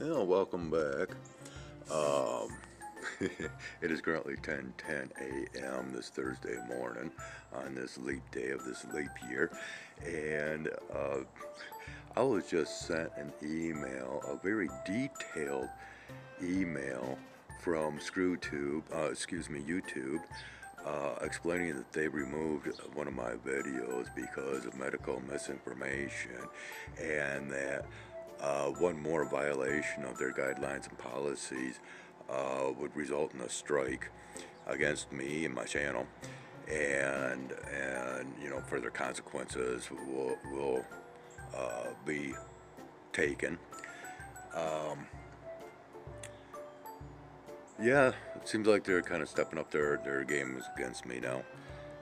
Well, welcome back. Um, it is currently 10 10 a.m. this Thursday morning on this leap day of this leap year. And uh, I was just sent an email, a very detailed email from ScrewTube, uh, excuse me, YouTube, uh, explaining that they removed one of my videos because of medical misinformation and that uh, one more violation of their guidelines and policies uh, would result in a strike against me and my channel. And and you know further consequences will will uh, be taken. Um, yeah it seems like they're kind of stepping up their their games against me now.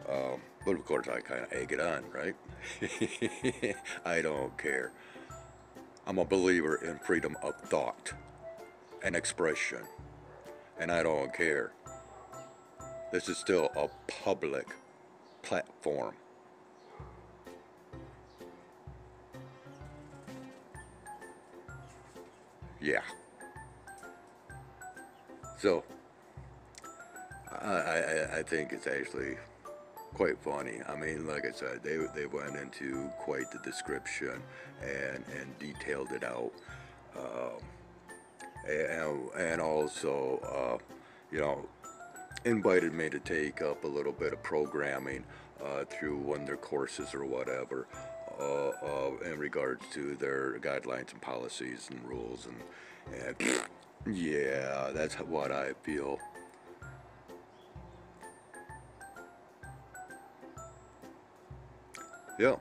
Um, but of course I kind of egg it on right? I don't care I'm a believer in freedom of thought and expression, and I don't care. This is still a public platform. Yeah. So, I, I, I think it's actually quite funny. I mean, like I said, they they went into quite the description and and detailed it out, um, and and also, uh, you know, invited me to take up a little bit of programming uh, through one of their courses or whatever. Uh, uh in regards to their guidelines and policies and rules and, and yeah that's what I feel Yeah.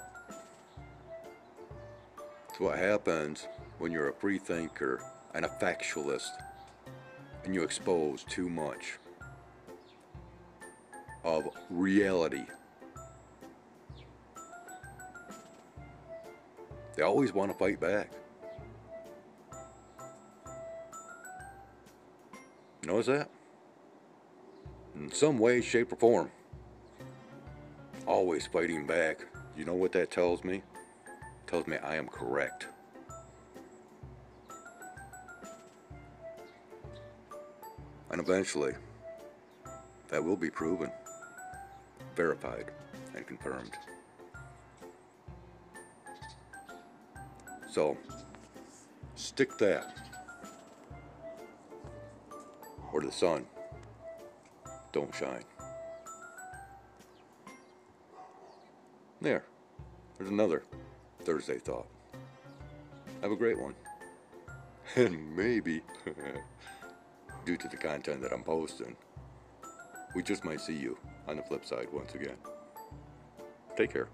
It's what happens when you're a free thinker and a factualist and you expose too much of reality. They always want to fight back. Notice that? In some way, shape, or form. Always fighting back. You know what that tells me? It tells me I am correct. And eventually, that will be proven, verified, and confirmed. So, stick that or the sun don't shine. There. There's another Thursday thought. Have a great one. And maybe, due to the content that I'm posting, we just might see you on the flip side once again. Take care.